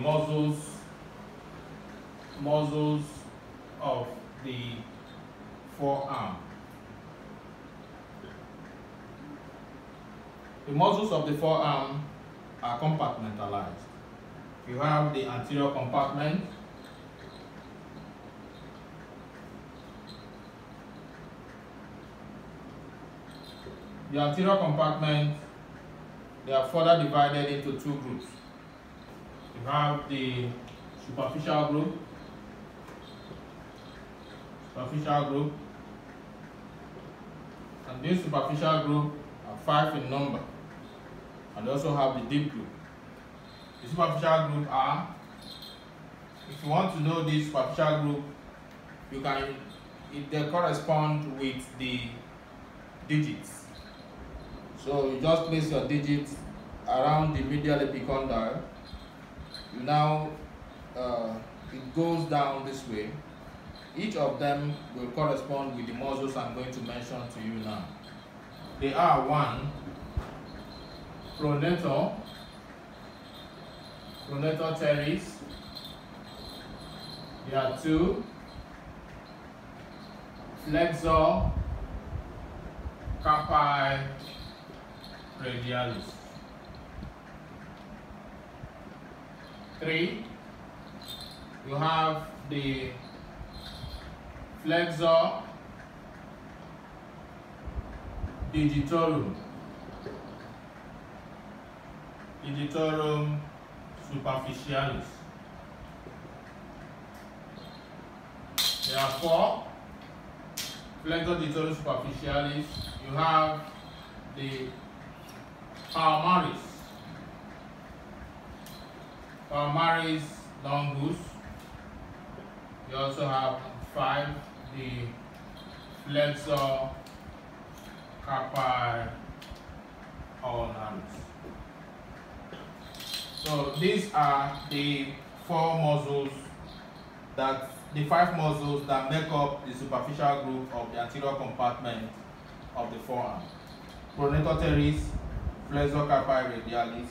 muscles muscles of the forearm. The muscles of the forearm are compartmentalized. You have the anterior compartment, the anterior compartment, they are further divided into two groups. Have the superficial group, superficial group, and this superficial group are five in number, and also have the deep group. The superficial group are, if you want to know this superficial group, you can, if they correspond with the digits. So you just place your digits around the medial epicondyle. You now, uh, it goes down this way. Each of them will correspond with the muscles I'm going to mention to you now. They are one, pronator, pronator teres. There are two, flexor carpi radialis. Three, you have the flexor digitorum, digitorum superficialis. There are four flexor digitorum superficialis. You have the palmaris, palmaris longus. You also have five the flexor carpi ulnaris. So these are the four muscles that the five muscles that make up the superficial group of the anterior compartment of the forearm. Pronator teres, flexor carpi radialis.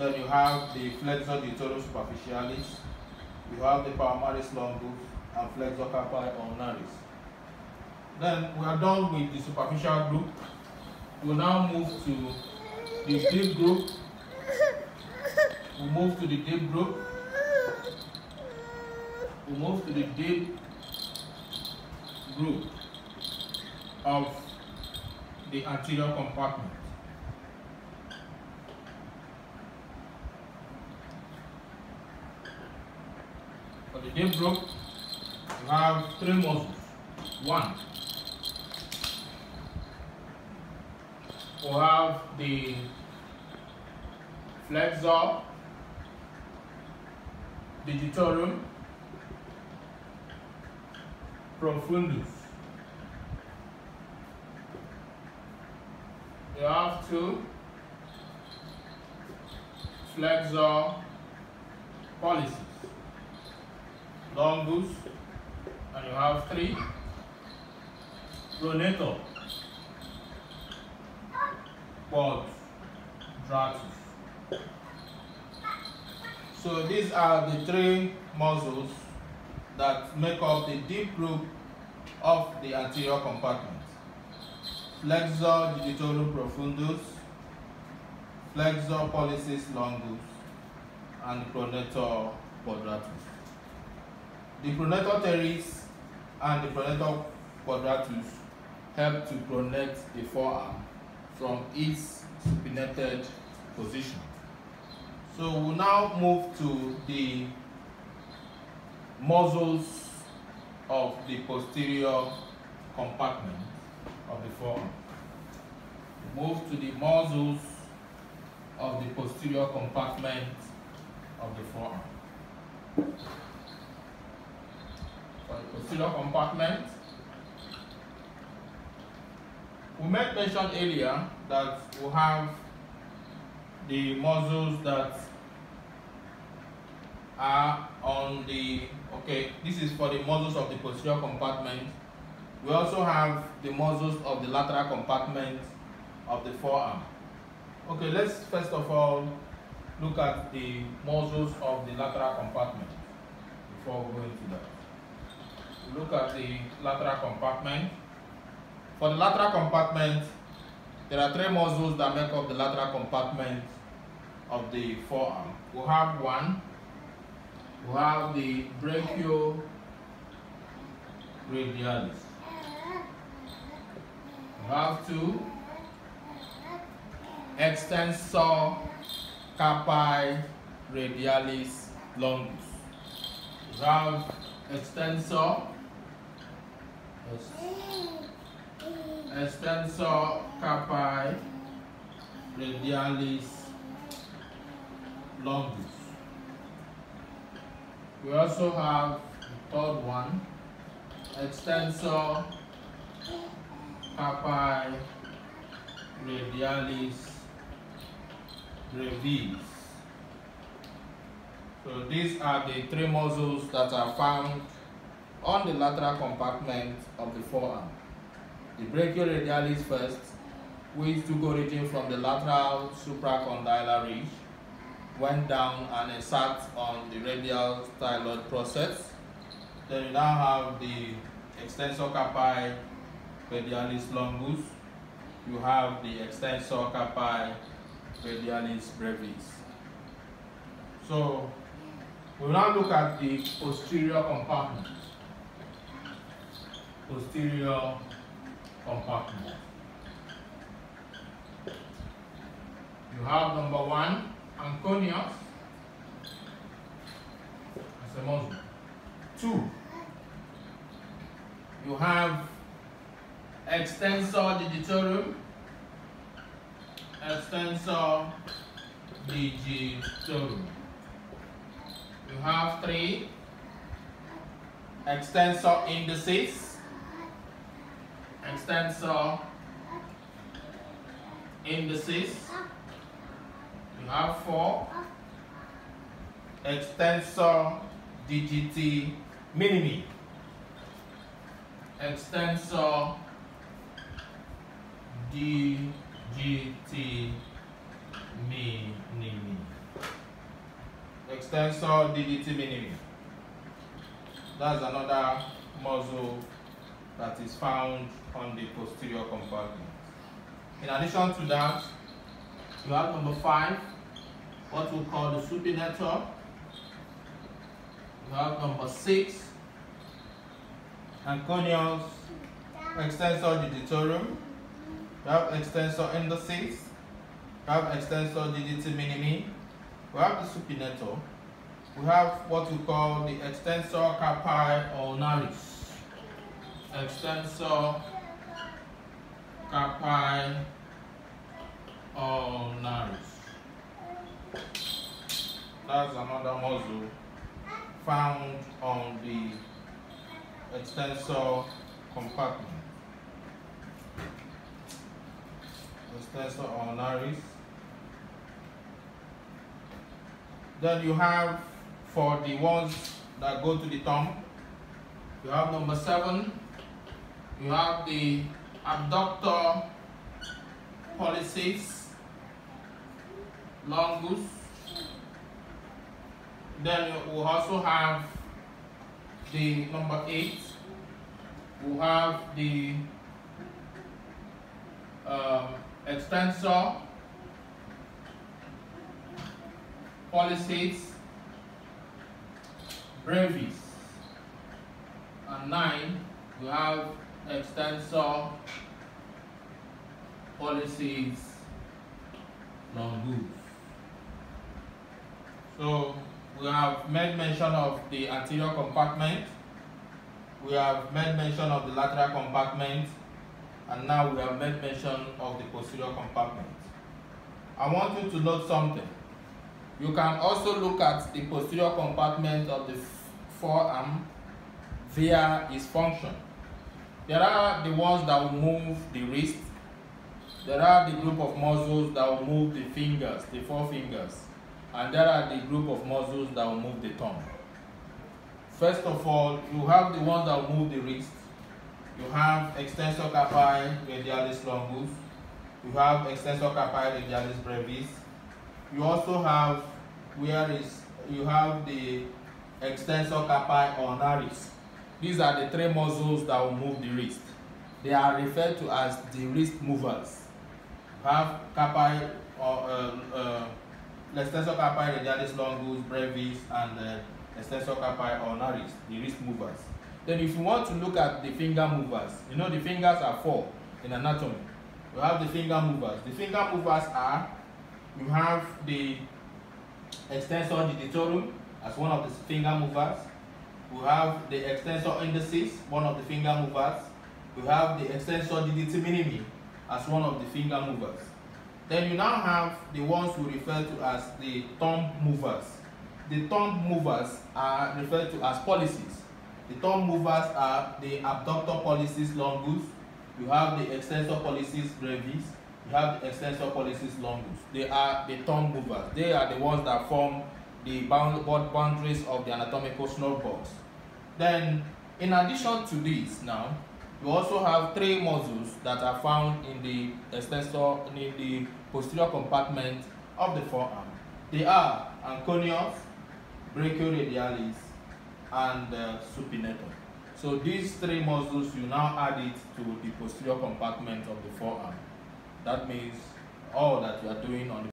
Then you have the flexor digitorum superficialis. You have the palmaris longus and flexor carpi ulnaris. Then we are done with the superficial group. We'll now move to the deep group. We move to the deep group. We move to the deep group of the anterior compartment. For the deep group, you have three muscles. One, we have the flexor digitorum profundus. You have two flexor pollicis longus, and you have three pronator quadratus. So these are the three muscles that make up the deep group of the anterior compartment. Flexor digitorum profundus, flexor pollicis longus, and pronator quadratus. The pronator teres and the pronator quadratus help to pronate the forearm from its supinated position. So we'll now move to the muscles of the posterior compartment of the forearm. Move to the muscles of the posterior compartment of the forearm. Posterior compartment, we made mention earlier that we have the muscles that are on the okay this is for the muscles of the posterior compartment. We also have the muscles of the lateral compartment of the forearm. Okay let's first of all look at the muscles of the lateral compartment before we go into that. Look at the lateral compartment. For the lateral compartment, there are three muscles that make up the lateral compartment of the forearm. We have one, we have the brachioradialis. We have two, extensor carpi radialis longus. We have extensor extensor carpi radialis longus. We also have the third one, extensor carpi radialis brevis. So these are the three muscles that are found on the lateral compartment of the forearm. The brachioradialis first, which took origin from the lateral supracondylar ridge, went down and sat on the radial styloid process. Then you now have the extensor carpi radialis longus. You have the extensor carpi radialis brevis. So we will now look at the posterior compartment. Posterior compartment. You have number one, Anconeus as a muscle. Two, you have extensor digitorum, extensor digitorum. You have three extensor extensor indicis. You have four extensor digiti minimi, extensor digiti minimi, extensor digiti minimi. That's another muscle that is found on the posterior compartment. In addition to that, you have number five, what we call the supinator. You have number six, Anconeus extensor digitorum. You have extensor indicis. You have extensor digiti minimi. We have the supinator. We have what we call the extensor carpi ulnaris. Extensor carpi ulnaris. Oh, That's another muscle found on the extensor compartment. Extensor ulnaris. Then you have for the ones that go to the thumb, you have number seven, you have the abductor pollicis longus. Then we also have the number eight. We have the um, extensor pollicis brevis. And nine, we have extensor pollicis longus. So we have made mention of the anterior compartment, we have made mention of the lateral compartment, and now we have made mention of the posterior compartment. I want you to note something. You can also look at the posterior compartment of the forearm via its function. There are the ones that will move the wrist. There are the group of muscles that will move the fingers, the four fingers. And there are the group of muscles that will move the thumb. First of all, you have the ones that will move the wrist. You have extensor carpi radialis longus. You have extensor carpi radialis brevis. You also have where is you have the extensor carpi ulnaris. These are the three muscles that will move the wrist. They are referred to as the wrist movers. You have carpi or uh, uh, extensor carpi radialis longus, brevis, and uh, extensor carpi ulnaris, the wrist movers. Then if you want to look at the finger movers, you know the fingers are four in anatomy. You have the finger movers. The finger movers are, you have the extensor digitorum as one of the finger movers. We have the extensor indicis, one of the finger movers. We have the extensor digiti minimi as one of the finger movers. Then you now have the ones we refer to as the thumb movers. The thumb movers are referred to as pollicis. The thumb movers are the abductor pollicis longus, you have the extensor pollicis brevis, you have the extensor pollicis longus. They are the thumb movers. They are the ones that form the bound boundaries of the anatomical snore box. Then, in addition to this now, you also have three muscles that are found in the extensor, in the posterior compartment of the forearm. They are anconeus, brachioradialis, and uh, supinator. So these three muscles, you now add it to the posterior compartment of the forearm. That means all that you are doing on the